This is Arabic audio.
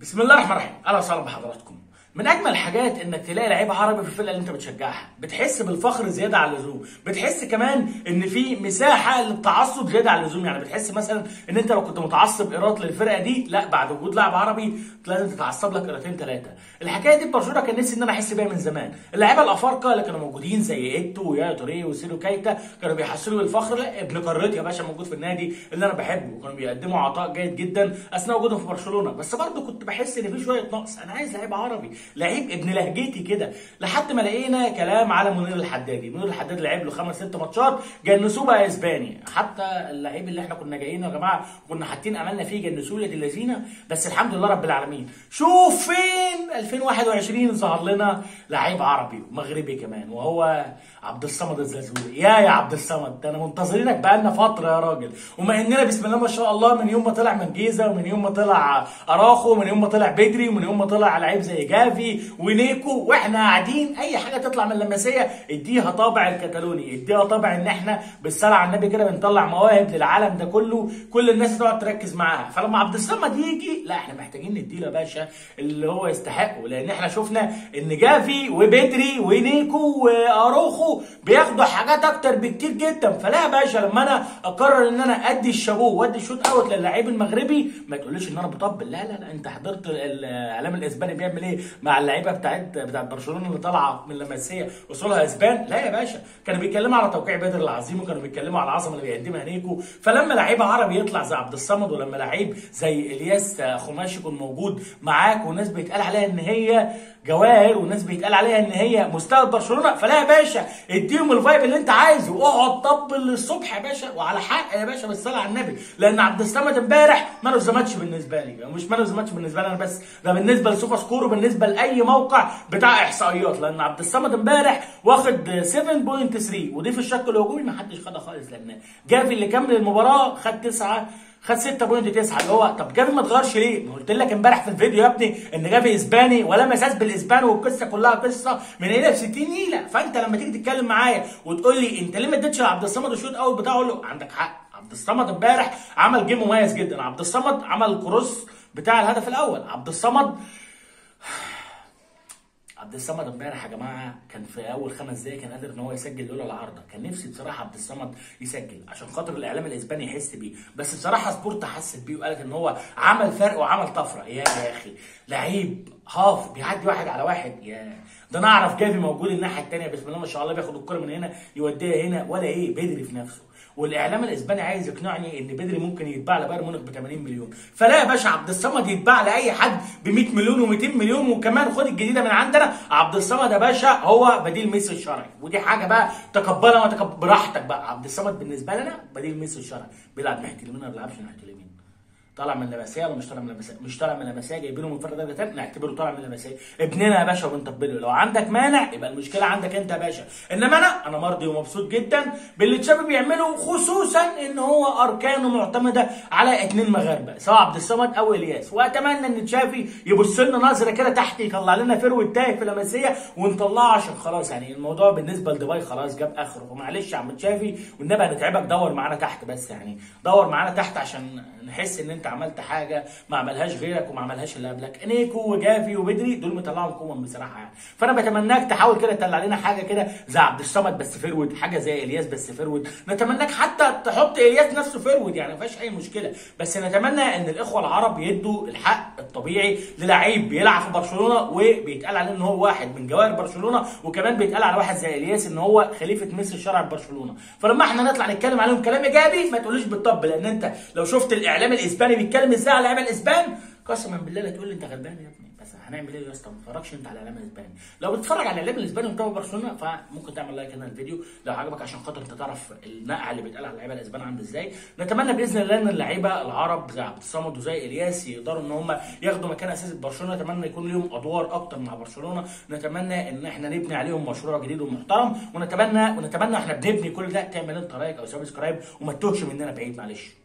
بسم الله الرحمن الرحيم. أهلا وسهلا بحضراتكم من أجمل الحاجات إنك تلاقي لعيب عربي في الفرقة اللي أنت بتشجعها. بتحس بالفخر زيادة عن اللزوم. بتحس كمان إن في مساحة للتعصب زيادة عن اللزوم. يعني بتحس مثلا إن أنت لو كنت متعصب قيراط للفرقة دي لأ بعد وجود لاعب عربي لازم تتعصب لك قيراطين ثلاثة الحكاية دي برشلونه كان نفسي إن أنا أحس بيها من زمان. اللعيبة الأفارقة اللي كانوا موجودين زي إيتو ويا توريه وسيدو كيتا كانوا بيحسسوا بالفخر. لأ ابن قارتي يا باشا موجود في النادي اللي أنا بحبه. وكانوا بيقدموا عطاء جيد جدا أثناء وجودهم في برشلونة. بس برضه كنت بحس إن في شوية نقص. أنا عايز لعيب عربي. لعيب ابن لهجتي كده لحد ما لقينا كلام على منير الحدادي. منير الحدادي لعب له خمس ست ماتشات جنسوه بقى إسباني. حتى اللعيب اللي إحنا كنا جايين يا جماعة كنا حاطين أملنا فيه جنسوه يا اللذينه بس الحمد لله رب العالمين. شوف فين 2021 ظهر لنا لعيب عربي ومغربي كمان وهو عبد الصمد الزلزولي. يا يا عبد الصمد ده أنا منتظرينك بقالنا فترة يا راجل. وما إننا بسم الله ما شاء الله من يوم ما طلع من جيزه ومن يوم ما طلع أراخو ومن يوم ما طلع بدري ومن يوم ما طلع لعيب زي جافي. ونيكو وإحنا قاعدين أي حاجة تطلع من اللمسية اديها طابع الكتالوني اديها طابع إن إحنا بالصلاة على النبي كده بنطلع مواهب للعالم ده كله كل الناس تقعد تركز معاها. فلما عبد الصمد يجي لا إحنا محتاجين نديله يا باشا اللي هو يستحقه لأن إحنا شفنا إن جافي وبدري ونيكو وأروخو بياخدوا حاجات أكتر بكتير جدا. فلا يا باشا لما أنا أقرر إن أنا أدي الشابوه وأدي الشوت أوت للعيب المغربي ما تقوليش إن أنا بطبل. لا لا لا أنت حضرت الإعلام الإسباني بيعمل إيه؟ مع اللعيبة بتاعت بتاعت برشلونة اللي طالعة من لمسيه وصولها أسبان. لا يا باشا. كانوا بيتكلموا على توقيع بدري العظيم وكانوا بيتكلموا على العظمه اللي بيقدمها نيكو. فلما لعيب عربي يطلع زي عبد الصمد ولما لعيب زي إلياس أخوماش يكون موجود معاك وناس بيتقال عليها إن هي جواهر وناس بيتقال عليها إن هي مستوى برشلونة فلا يا باشا. اديهم ال vibe اللي أنت عايزه. واقعد طبل للصبح يا باشا وعلى حق يا باشا بالصلاة على النبي. لأن عبد الصمد امبارح ما نضمش بالنسبة لي. مش ما نضمش بالنسبة لي أنا بس. ده بالنسبة لسوفا سكور وبالنسبة لأي موقع بتاع إحصائيات لأن عبد الصمد امبارح واخد 7.3 ودي في الشق الهجومي ما حدش خدها خالص لأن جافي اللي كمل المباراة خد 9 خد 6.9 اللي هو طب جافي ما اتغيرش ليه؟ ما قلت لك امبارح في الفيديو يا ابني إن جافي إسباني ولا مساس بالاسبان والقصة كلها قصة من هنا ل 60 نيله فأنت لما تيجي تتكلم معايا وتقول لي أنت ليه ما اديتش لعبد الصمد الشوط اول بتاعه أقول له عندك حق. عبد الصمد امبارح عمل game مميز جدا. عبد الصمد عمل cross بتاع الهدف الأول. عبد الصمد عبد الصمد امبارح يا جماعة كان في أول خمس دقايق كان قادر إن هو يسجل لولا العارضة. كان نفسي بصراحة عبد الصمد يسجل عشان خاطر الإعلام الإسباني يحس بيه. بس بصراحة سبورت حست بيه وقالت إن هو عمل فرق وعمل طفرة. يا يا أخي لعيب half بيعدي واحد على واحد. يا ده أنا أعرف جافي موجود الناحية الثانية بسم الله ما شاء الله بياخد الكرة من هنا يوديها هنا ولا إيه؟ بدري في نفسه. والإعلام الإسباني عايز يقنعني إن بدري ممكن يتباع لبايرن ميونخ ب 80 مليون. فلا يا باشا عبد الصمد يتباع لأي حد ب 100 مليون و200 مليون وكمان خد الجديدة من عندنا. عبد الصمد يا باشا هو بديل ميسي الشرعي. ودي حاجة بقى تقبلها وتقبل براحتك بقى. عبد الصمد بالنسبة لنا بديل ميسي الشرعي. بيلعب ناحية اليمين ما بيلعبش ناحية اليمين؟ طالع من لمسية ولا مش طالع من لمسية؟ مش طالع من لمسية جايبينه من فرق درجه ثانية نعتبره طالع من لمسية. ابننا يا باشا وبنطبله لو عندك مانع يبقى المشكلة عندك انت يا باشا. انما أنا أنا مرضي ومبسوط جدا باللي تشافي بيعمله خصوصا إن هو أركانه معتمدة على اثنين مغاربة سواء عبد الصمد أو إلياس. وأتمنى إن تشافي يبص لنا نظرة كده تحت يطلع لنا فروه تايه في لمسية ونطلعه عشان خلاص يعني الموضوع بالنسبة لدبي خلاص جاب آخره. ومعلش يا عم تشافي والنبي هنتعبك دور معانا تحت بس يعني دور معانا تحت عشان نحس إن انت عملت حاجة ما عملهاش غيرك وما عملهاش اللي قبلك. نيكو وجافي وبدري دول مطلعهم كوم بصراحه يعني. فأنا بتمناك تحاول كده تطلع لنا حاجة كده زي عبد الصمد بس forward حاجة زي إلياس بس forward نتمناك حتى تحط إلياس نفسه forward يعني ما فيهاش أي مشكلة. بس نتمنى إن الإخوة العرب يدوا الحق الطبيعي للعيب بيلعب في برشلونة وبيتقال عليه إن هو واحد من جواهر برشلونة وكمان بيتقال على واحد زي إلياس إن هو خليفة ميسي الشرعي في برشلونة. فلما إحنا نطلع نتكلم عليهم كلام إيجابي ما تقوليش بتطبل لأن أنت لو شفت الإعلام الإسباني بيتكلم إزاي على الاعلام الاسبان قسما بالله لا تقول لي انت غلبان يا ابني. بس هنعمل إيه يا اسطى؟ ما تتفرجش انت على الاعلام الإسباني. لو بتتفرج على الاعلام الإسباني ومتابع برشلونة فممكن تعمل like هنا الفيديو. لو عجبك عشان خاطر انت تعرف النقع اللي بيتقال على اللعيبه الاسبان عامل إزاي. نتمنى بإذن الله إن اللعيبة العرب زي عبد الصمد وزي إلياس يقدروا إن هم ياخدوا مكان أساسي في برشلونة. نتمنى يكون ليهم أدوار أكتر مع برشلونة. نتمنى إن إحنا نبني عليهم مشروع جديد ومحترم. ونتمنى ونتمنى إحنا بنبني كل ده. تعمل أنت like أو subscribe وما تتوهش مننا بعيد معلش.